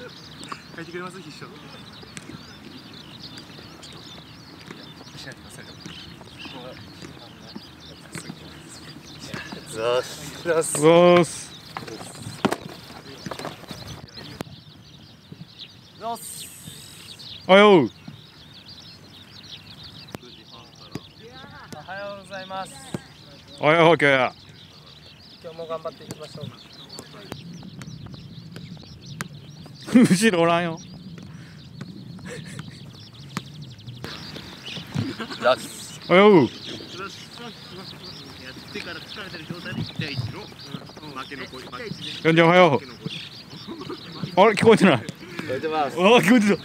書いてくれます必勝しないでくださいよしよしよしよしおはようおはようございますおはよう今日も頑張っていきましょう後ろおらんよよしおはようやってから疲れてる状態で1対1の負けの声負けよんじゃんおはよう負けの声あれ聞こえてない聞こえてますあ聞こえてた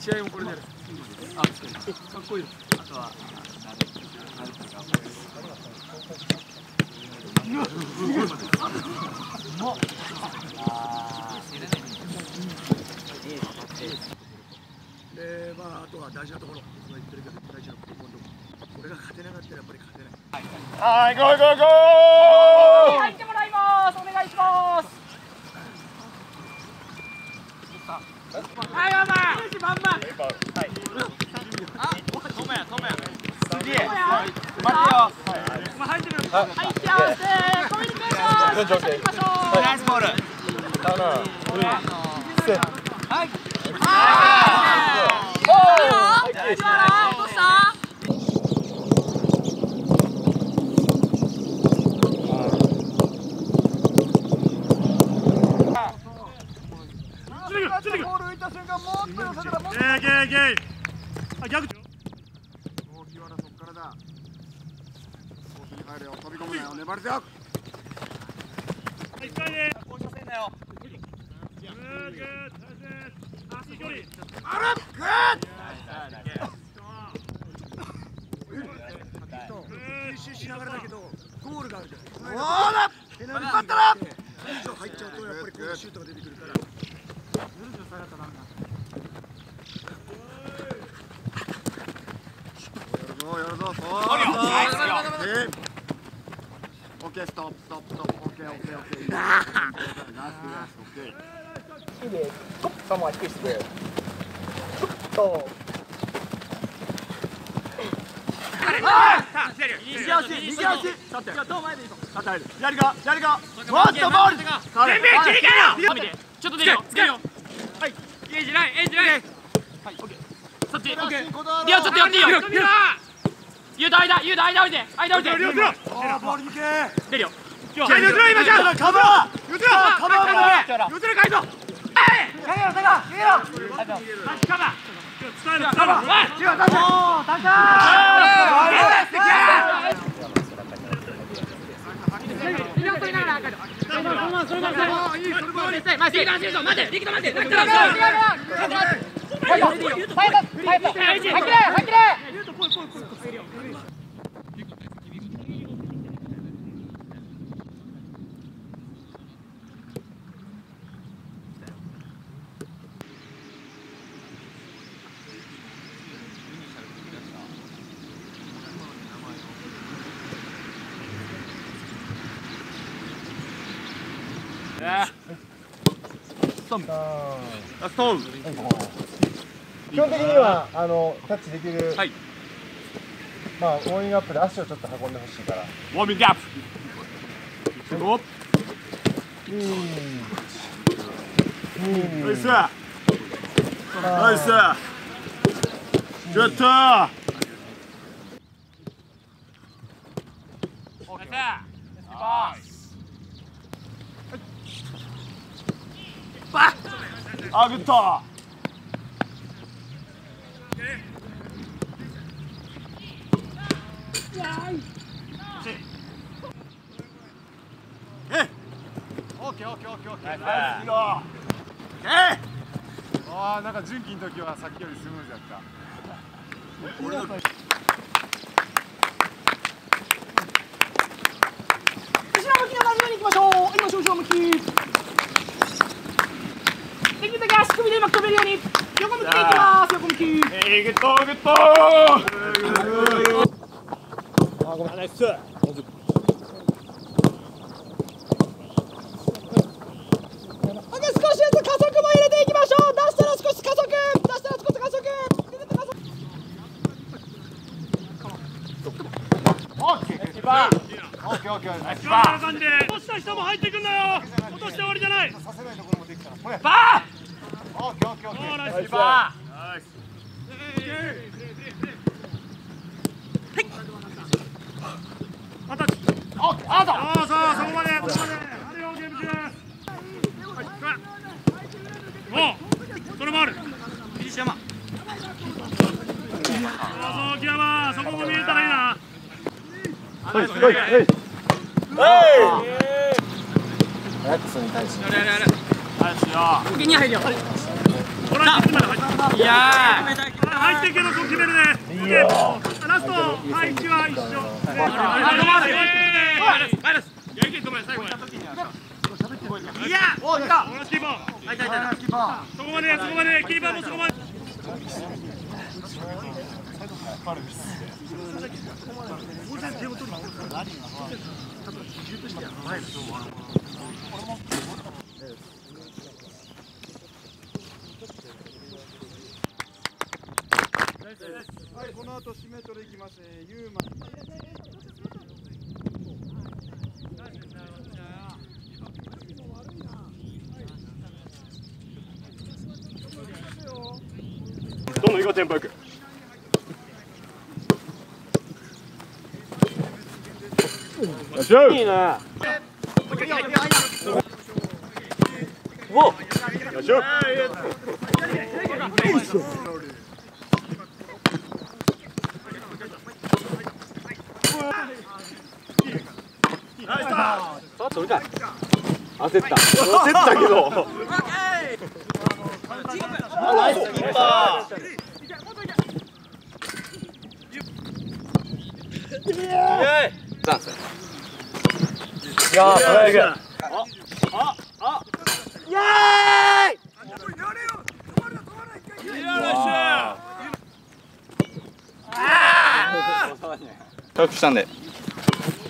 試合もこれでやるあかっこいいあとはでまああとは大事なところ僕が言ってるけど大事なところこれが勝てなかったらやっぱり勝てないはいゴーゴーゴー入ってもらいますお願いしますはいママバンバントモヤトモヤ次待待ってよ入って合わせコミュニケーションしましょう行きましょうナイスボールはい藤原どうしたゴール浮いた瞬間もっと寄せたらもっとゲーゲーゲーあ逆大木原そっからだコースに入れよ飛び込むなよ粘り強く一回でこうさせんなよ練習しながらだけどゴールがあるじゃない。おーだ。ペナルティーったら。入っちゃうとやっぱりこういうシュートが出てくるから。やるぞやるぞ。そう。えオッケーストップストップストップオッケーオッケーオッケー。ナイスナイスオッケー。右足右足。じゃあどう前でいいぞ。肩入る。左側左側。もっとボール。全面切り替えろ。ちょっと出るよ出るよはいエイジないエイジないはいオッケー。そっちオッケーこだわろうリオちょっとやって。いいよユウと間ユウと間降りて間降りてボールにけ。出るよじゃあ譲ろ今じゃあカバー。譲ろカバーも。譲るかい逃げろ逃げろ逃げろ。カバー伝える伝えるおい違う、高右を取りながら赤いの待て待て待て力待って入って入ってラスト基本的にはあのタッチできる、はいまあウォーミングアップで足をちょっと運んでほしいから。ウォーミングアップ。ゴう。ん。ーナイス。ナイス。ちょっとオッケーオッケーオッケーオッケー。ナイスよああなんか純喜の時はさっきよりスムーズやった。後ろ向きの真面目に行きましょう行きましょう後ろ向きできるだけ足首でうまく飛べるように。横向きでいきます。横向き。えー、ゲットゲットあごめんナイス。オッケー少しずつ加速も入れていきましょう出したら少し加速出したら少し加速加速ナイス。バー感じで落とした人も入ってくんなよ落として終わりじゃないバーオッケーオッケーオッケーオッケーよ右に入ってけど、こう決めるね。いやラスト、配置は一緒。マイナス。元気止め、最後まで。いや、おい、で、そこまで、キーパーもそこまで。はい、この後締め取りいきます。ユーマ。どんどん行こう、テンポよく。いいね。よっしゃ焦った焦ったけどナイスキーパーダンスいやーそれはいしたんで。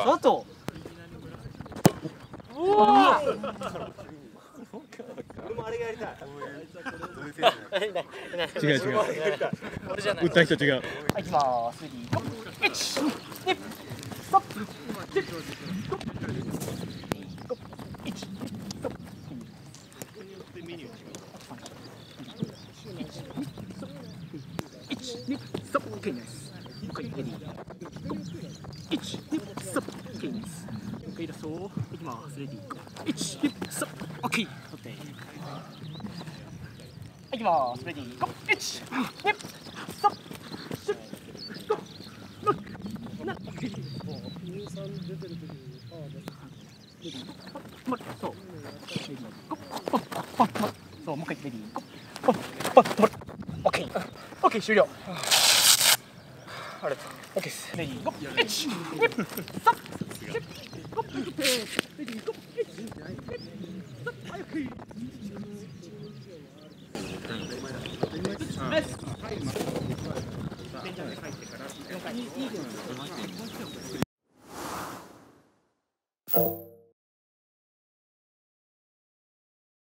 あと。違う違う。俺じゃない。打った人違う。いきますい。きますレディーゴー一二三そう、もう一回レディーゴーポンポンポンオッケーオッケー終了あれオッケーですレディー哎呦嘿